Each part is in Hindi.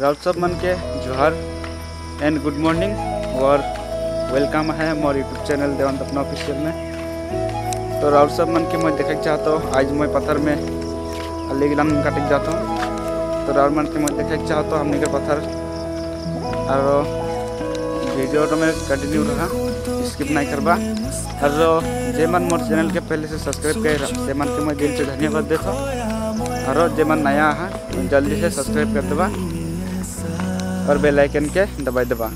राउत सब मन के जोहर। एंड गुड मॉर्निंग और वेलकम है मोर यूट्यूब चैनल देवंत अपना ऑफिशियल में। तो राउत सब मन के मैं देखे चाहता हूँ, आज मैं पत्थर में अली गिलान काटे जाता हूँ। तो राउत मन के मैं देखे चाहता हूँ, हमने के पत्थर। और वीडियो तो मैं कंटिन्यू रहा स्किप नहीं करवा और जे मन मोर चैनल के पहले से सब्सक्राइब कर से मन के मैं दिल से धन्यवाद देता और जे मन नया है, जल्दी से सब्सक्राइब कर देवा और बेल आइकन के दबाई देवा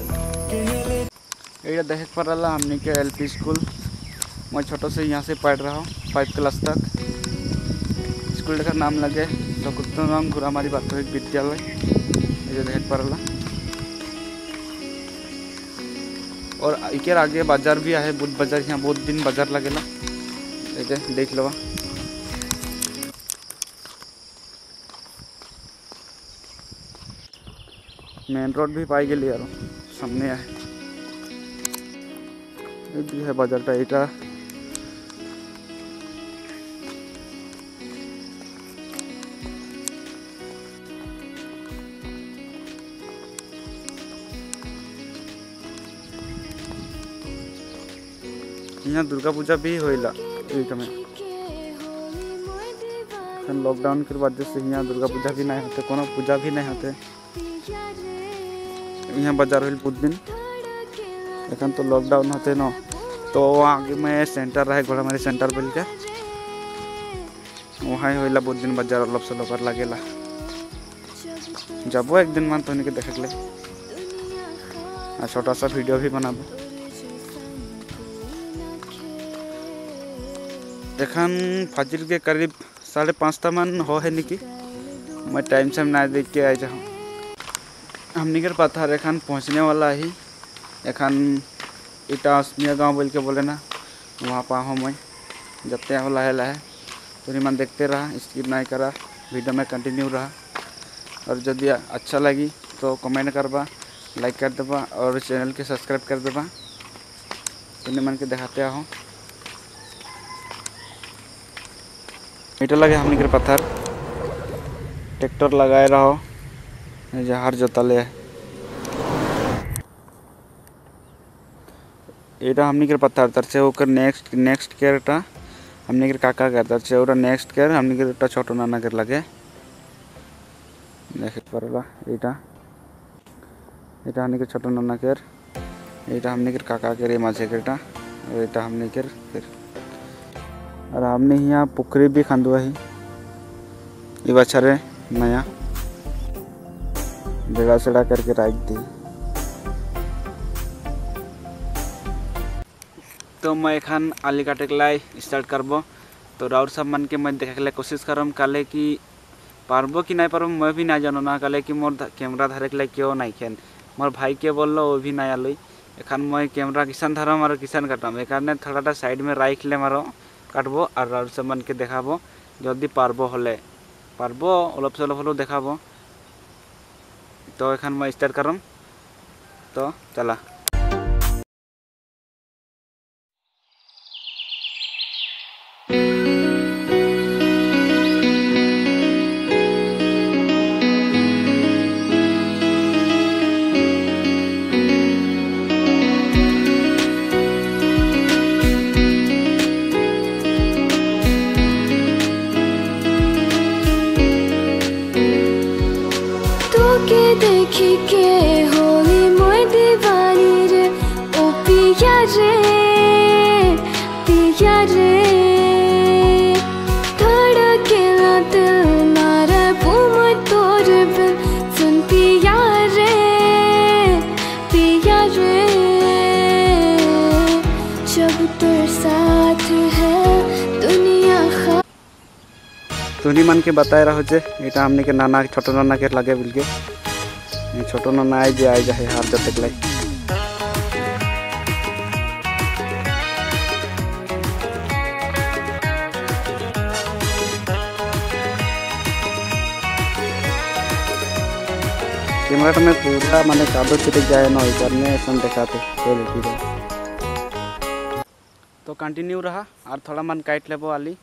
ये देख पर रहा हमने के एलपी स्कूल, मैं छोटो से यहाँ से पढ़ रहा हूँ फाइव क्लास तक। स्कूल का नाम लगे शकुतराम घुरामारी प्राथमिक विद्यालय। ये देख पर रहा और इकेर आगे बाज़ार भी है बुध बाज़ार, यहाँ बहुत दिन बाज़ार लगेला। ये देख लो। मेन रोड भी पाइगली यार। सामने है। बाज़ार टा यहाँ दुर्गा पूजा भी होइला, एक में। लॉकडाउन के बाद से यहाँ दुर्गा पूजा भी नहीं होते, कोनो पूजा भी नहीं होते। यहाँ बाज़ार होल बहुत दिन। एखन तो लॉकडाउन होते न। तो आगे में सेंटर रहे घोड़ामारी सेंटर बोल के। वहाँ होइला बहुत दिन बाज़ार, अलग से लोग लगेला। जब एक दिन मान तो के देख ले छोटा सा वीडियो भी बनाबो। एखन फाजिल के करीब साढ़े पाँचटा मान हो है निकी। मैं टाइम से ना देख के आ जाऊँ हमनी के पत्थर एखन पहुँचने वाला ही। एखन इटा अस्मिया गाँव बोल के बोले ना, वहाँ पा हूँ। मैं जब हो लाहे लाहे तो मन देखते रहा, स्किप नहीं करा, वीडियो में कंटिन्यू रहा। और यदि अच्छा लगी तो कमेंट करवा लाइक कर देवा, और चैनल के सब्सक्राइब कर देवा। तो मन के दिखाते हो मीटर लगे हमने के पत्थर ट्रैक्टर लगाए रहो। जहार जोतले एटा हमने के पत्थर तर से ओकर नेक्स्ट नेक्स्ट केयर केरटा हमने के काका कर तर से ओरा नेक्स्ट केयर हमने के टा छोटो नाना कर लगे। देखे परला ये एटा हमनी के छोटो नाना केर, एटा हमने के काका के रे माझे केटा और एटा हमने के फिर। और हमने यहाँ पोखरी भी खंदवा ही ये बच्चा रे नया। जगह सड़ा करके राख दी। तो मैं एखान आलू काटे के लिए स्टार्ट करब। तो राउर साहब मन के मैं देखे के कोशिश करम कले कि पार्ब कि नहीं पार्ब, मैं भी ना जानो ना कले कि मोर कैमरा धारे के लिए क्यों नहीं खेन। मोर भाई के बोल वो भी ना आलो एखान मैं कैमरा किसान धरम और किसान काटम। एखाने थोड़ा साइड में राख ले मारो, काटब, और राउर साहब मन के देखो जदि पार्ब हले। पार्ब अलप सलप हलो देखो তো এখন মই স্টার্ট করম তো চলা Holi दीवानी रे, ओ पिया रे पिया रे। साथ है तुनी मन के बताए रहो जे इटा हमने के नाना छोटा नाना के लगे बिल के छोटो नाना आए जे आए जाए हाथ जते लाई कैमरा में पूरा माने कादो छिटक जाए ना करने ऐसा दिखाते क्वालिटी का तो कंटिन्यू रहा, और थोड़ा मन काट लेबो आली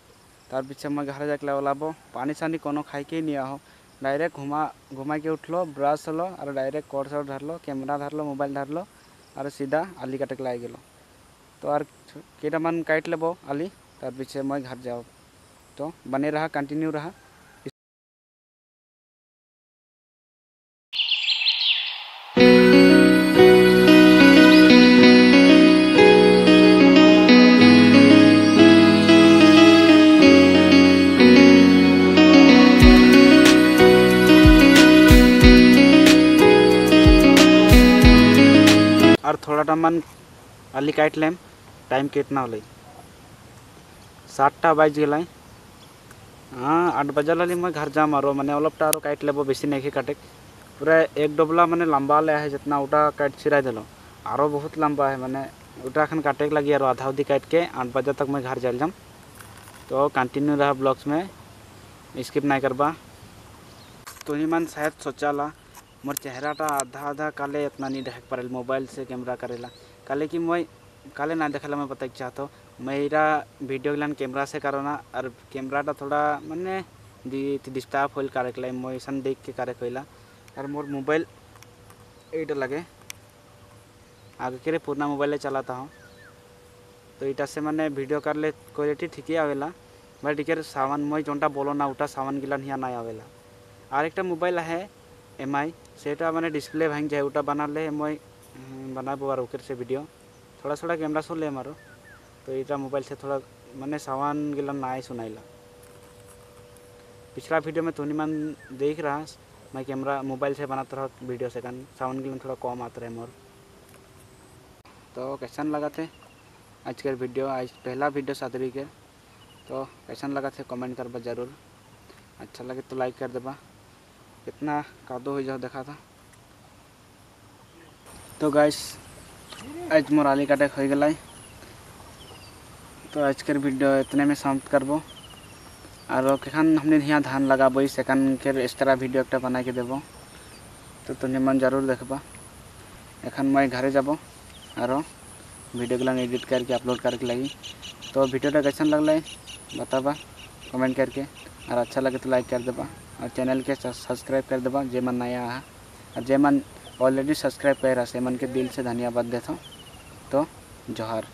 तार पीछे मैं घर जाके ओलाबो पानी सानी कोनो खाई के नहीं आहो। डायरेक्ट घुमा घुमा के उठलो ब्रश हलो और डायरेक्ट कोर्ड सर्ट धरलो कैमरा धरलो मोबाइल धरलो और सीधा आली काटे लाइ गलो। तो और केटामान काट लेबो आली, तार पीछे मैं घर जाओ। तो बने रहा कंटिन्यू रहा। थोड़ा मन आली काट लेम, टाइम कितना होल सातटा बाज गल हाँ आठ बजल हली मैं घर जाम और मैंने अलपटा और काट लेबो बेसी नहीं काटे पूरा एक डबला मैंने लंबा ले है जितना उटा काट छिरा दिलो। और बहुत लंबा है, मैंने उटा खन काटे लगी और आधा उधी काट के, आठ बजे तक मैं घर चल जाम। तो कंटिन्यू रहा ब्लॉग्स में। स्किप नहीं करबा। तो ही मन शायद सोचाला मोर चेहराटा आधा आधा काले इतना नहीं देख पारे मोबाइल से कैमरा करेला। काले कि मैं काले ना देखा मैं बताई चाहता हूँ। मेरा वीडियो गलान कैमरा से करोना और कैमराटा थोड़ा मैंने डिस्टर्ब हो कार्य कला मैं देख के कार्य और मोर मोबाइल ये लगे। आगे के पुराना मोबाइल चलाता हूँ। तो यहाँ से मैंने वीडियो कर ले, क्वालिटी ठीक ही आवेला। बट इके सावन मैं जोटा बोलो ना उठा सामान गिलान ही ना आवेला। और एक मोबाइल है এম আই সেটা মানে ডিসপ্লে ভাঙি যায় ওটা বানালে মই বানাবো আর ওকের সে ভিডিও थोड़ा थोड़ा कैमरा सुन ले हमारो तो इटा मोबाइल से थोड़ा मैंने सामान गिला ना ही सुनाइला पिछला वीडियो में तुनी मन देख रहा मैं कैमरा मोबाइल से बनाता रहा वीडियो से कारण साउंड गिला थोड़ा कम आता रहे मोर तो कैसन लगा थे आज के वीडियो आज पहला वीडियो सादरी के तो कैसन लगा थे कमेंट करबा जरूर अच्छा लगे तो लाइक कर देबा कितना कादो हो जाओ देखा था। तो गाइस आज मोर आली काटे हो गल तो आज के वीडियो इतने में समाप्त करबो। और केखान हमने यहाँ धान लगाबो सेखान के एक्स्ट्रा वीडियो एक बना के देबो। तो तुम्हें मन ज़रूर देखबा। एखन मैं घरे যাব और वीडियो गलान एडिट करके अपलोड करके लगी। तो वीडियोटा कैसन लगल बताबा कमेंट करके। और अच्छा लगे तो लाइक कर देबा। और चैनल के सब्सक्राइब कर देव जे मन नया है। और जे मन ऑलरेडी सब्सक्राइब कर रहा से मन के दिल से धन्यवाद देता तो जोहार।